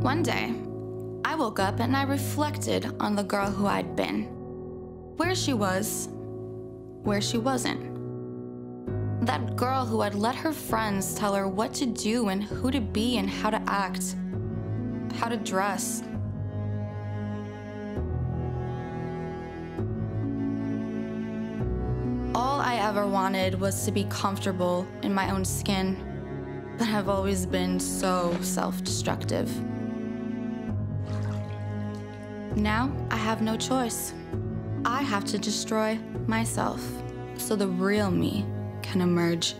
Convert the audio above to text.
One day, I woke up and I reflected on the girl who I'd been. Where she was, where she wasn't. That girl who had let her friends tell her what to do and who to be and how to act, how to dress. All I ever wanted was to be comfortable in my own skin, but I've always been so self destructive. Now I have no choice. I have to destroy myself so the real me can emerge